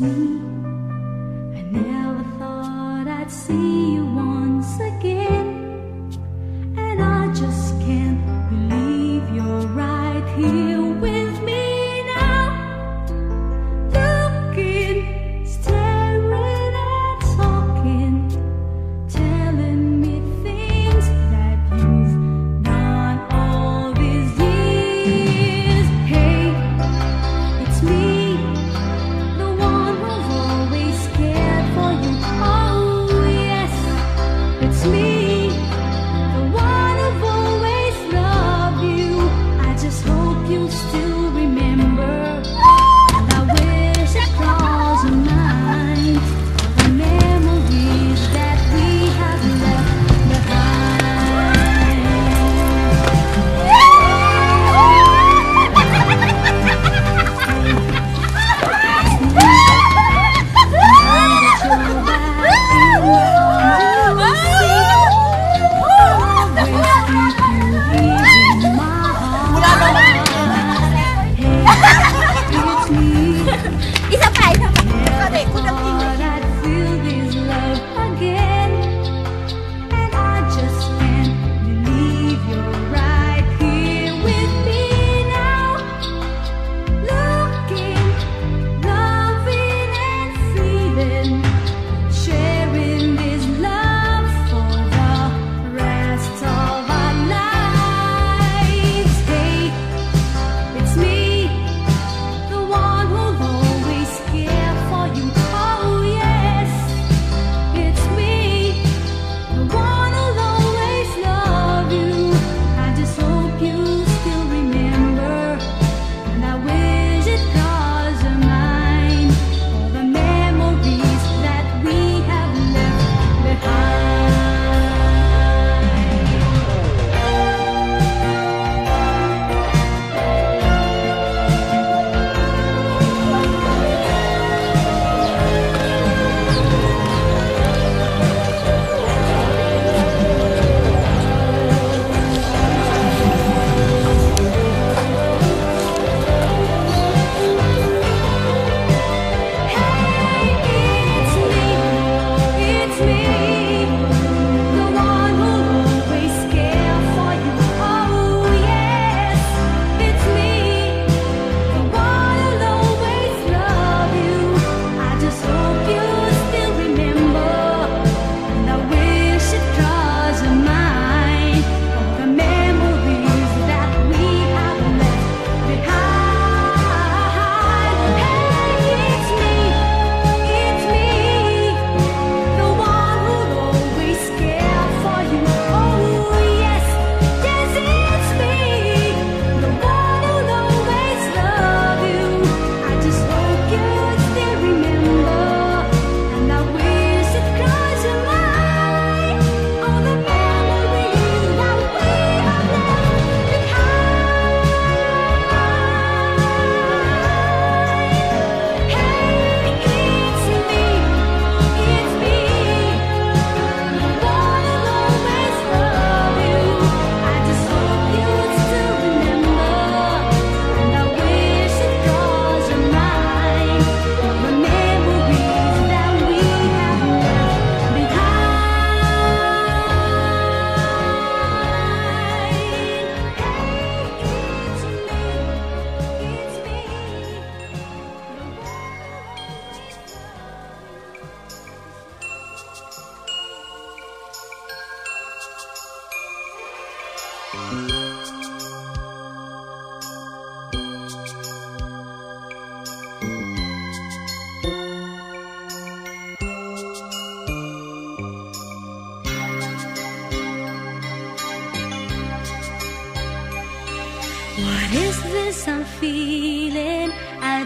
me.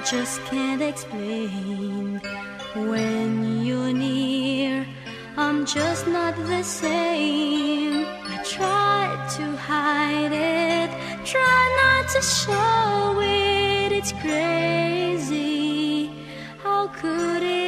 just can't explain. When you're near, I'm just not the same. I try to hide it, try not to show it. It's crazy. How could it?